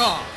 Kickoff.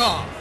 Kickoff.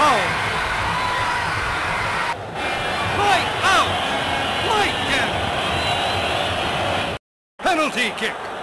Oh. Light out. Light in. Penalty kick.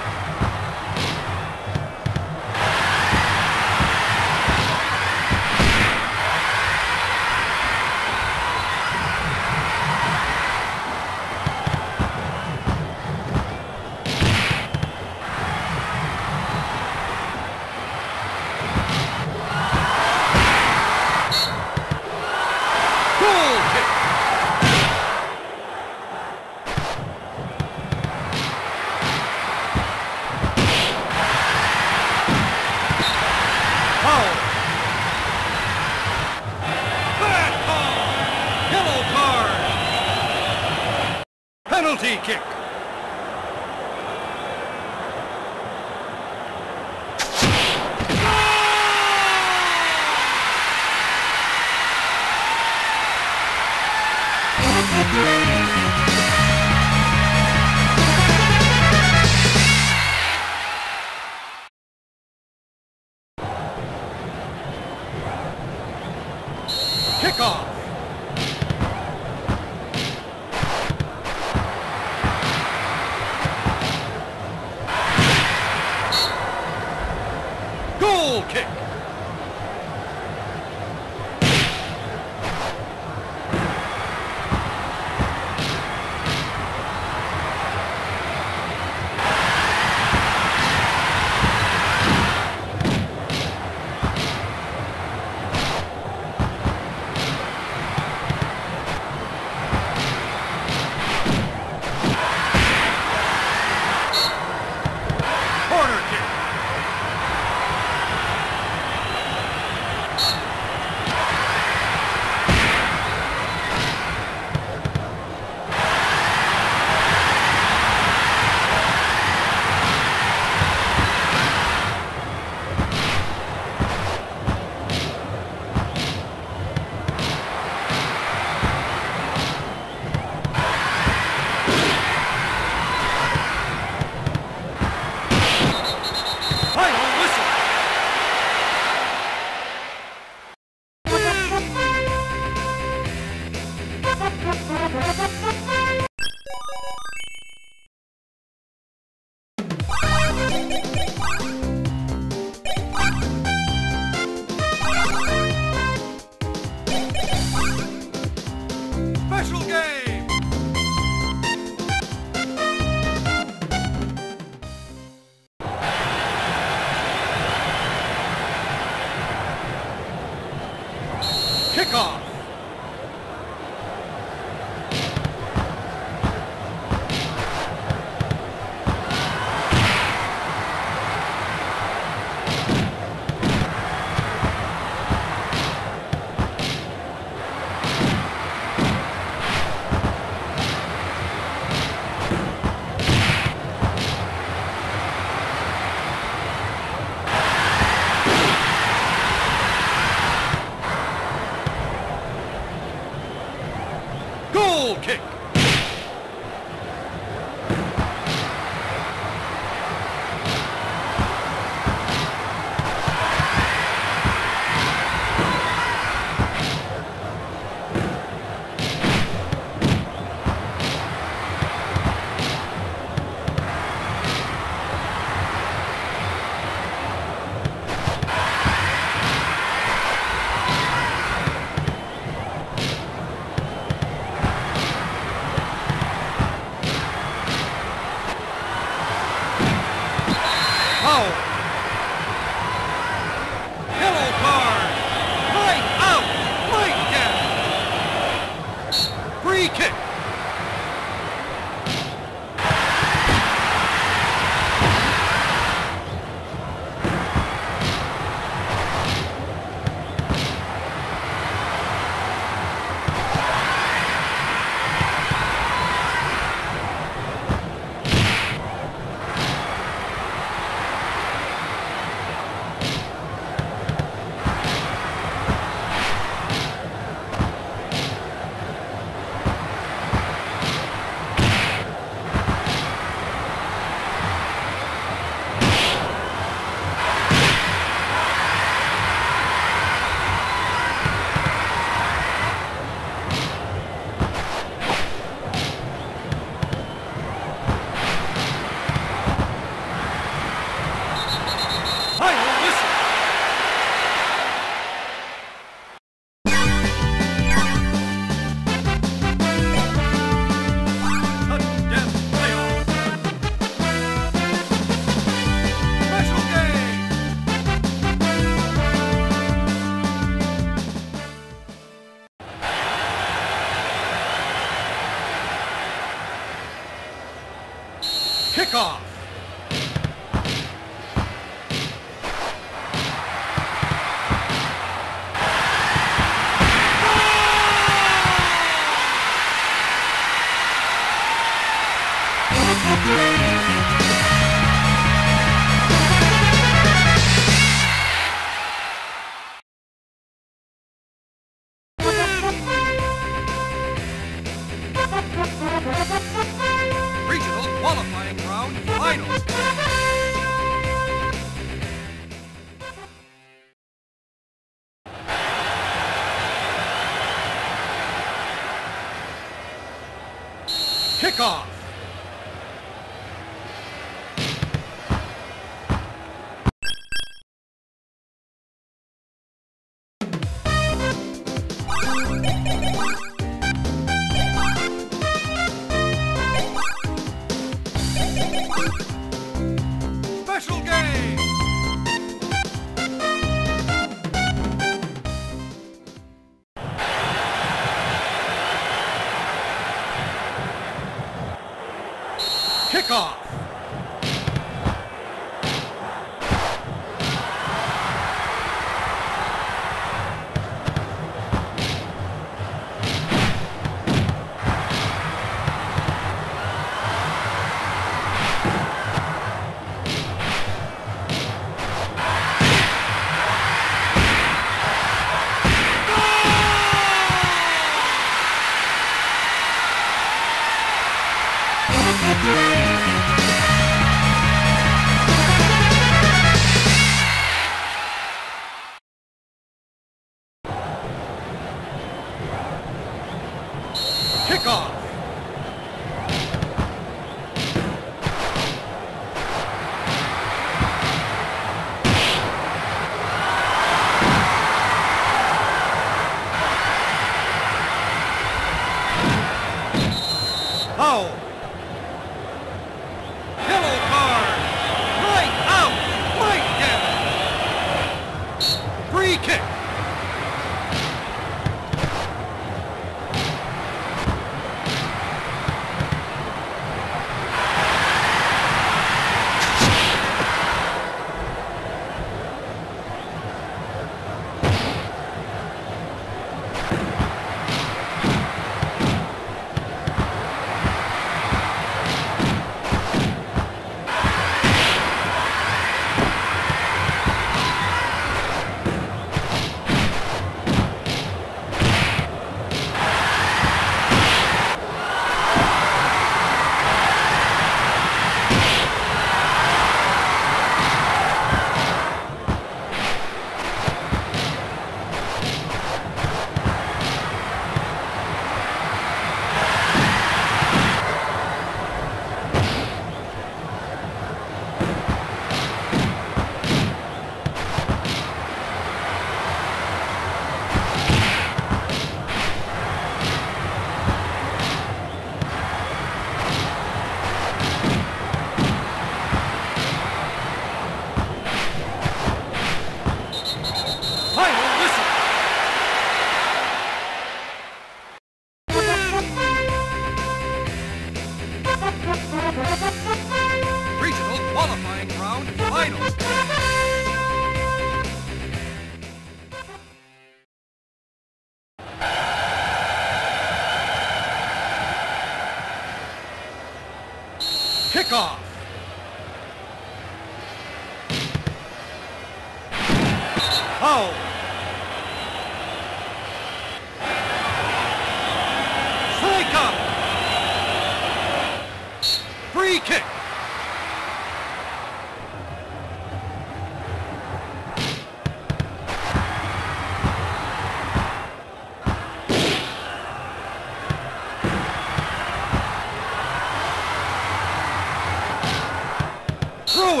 Throw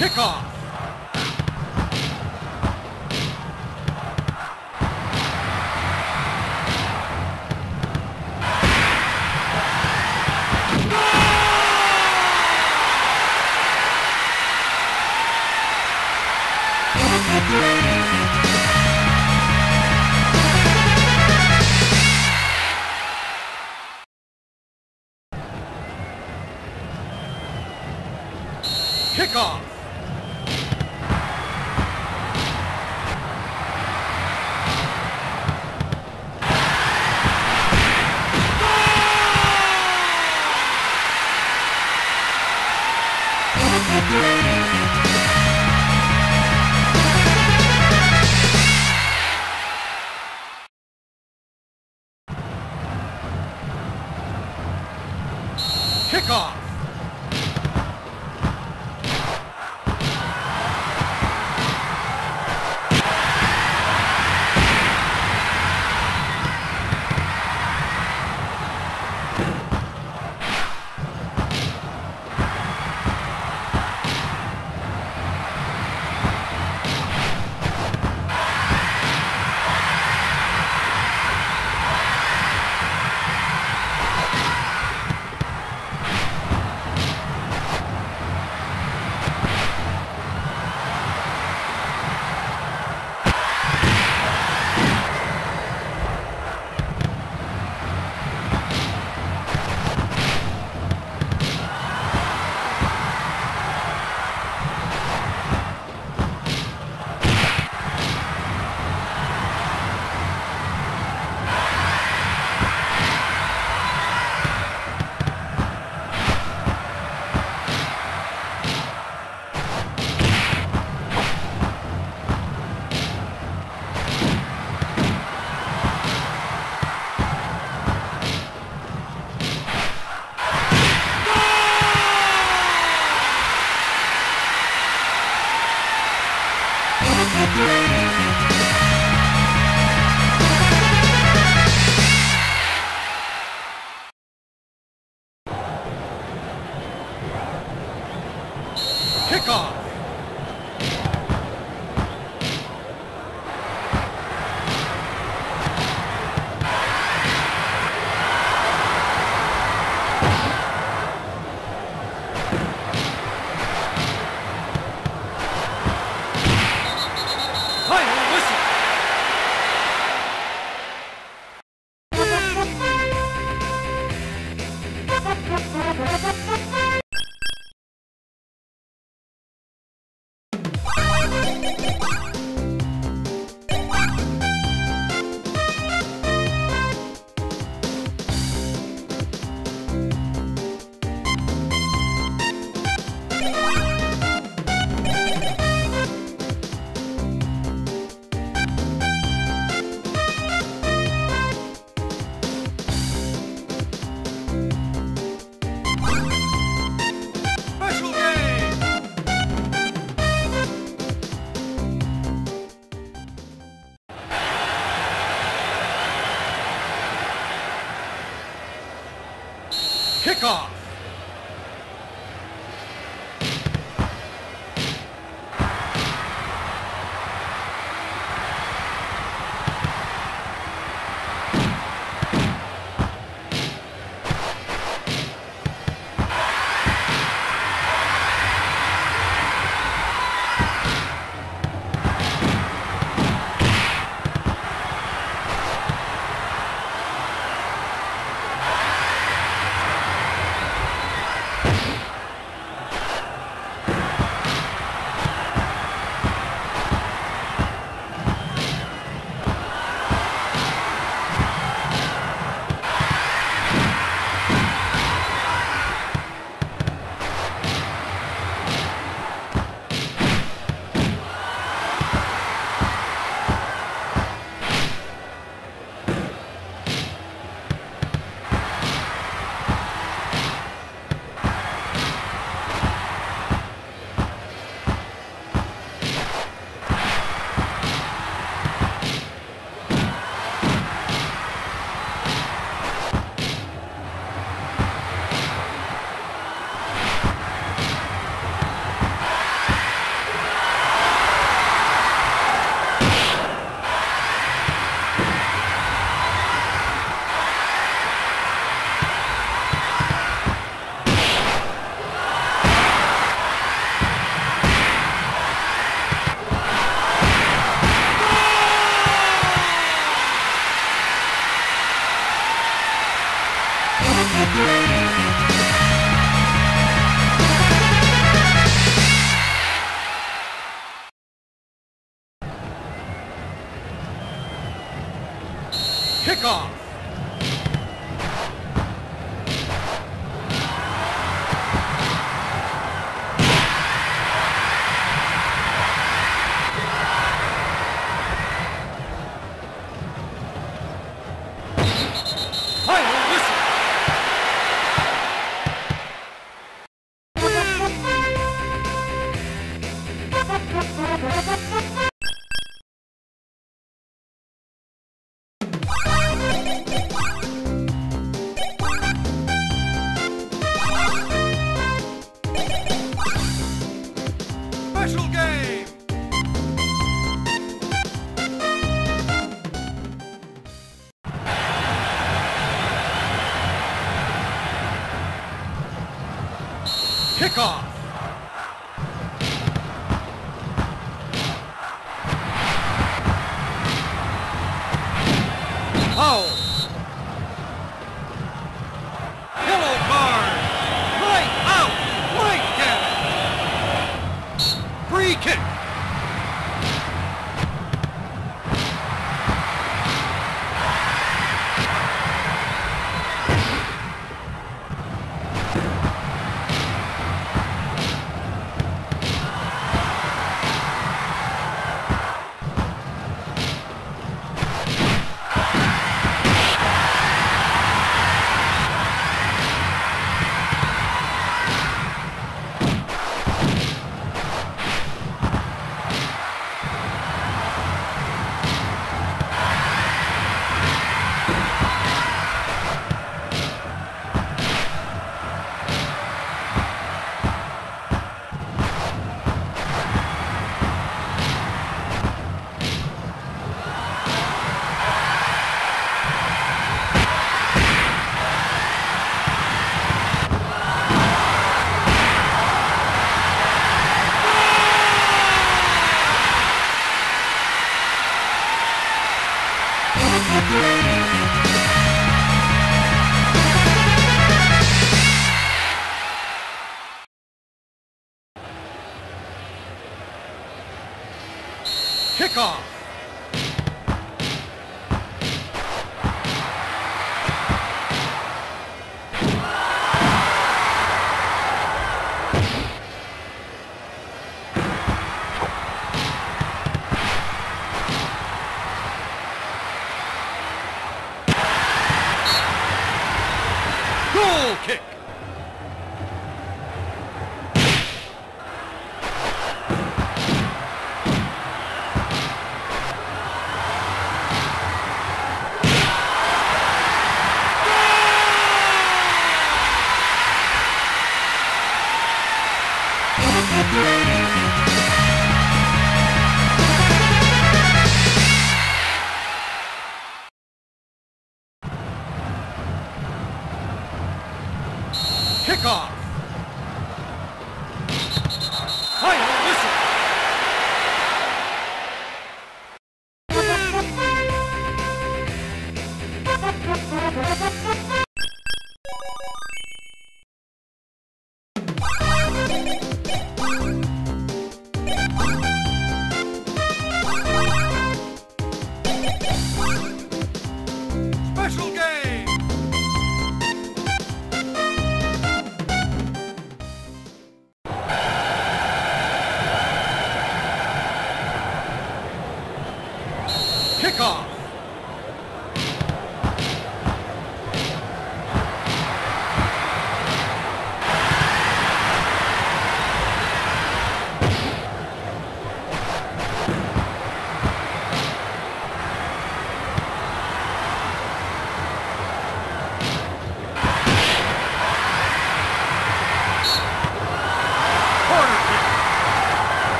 Kickoff. Kickoff.